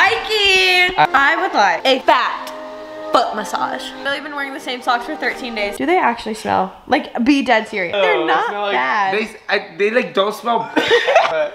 Viking. I would like a fat foot massage. I've really been wearing the same socks for 13 days. Do they actually smell? Like, be dead serious. Oh, They're not smell like- bad. They, I, they like don't smell.